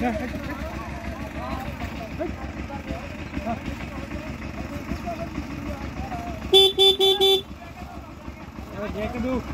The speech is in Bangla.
Yeah. Jacob.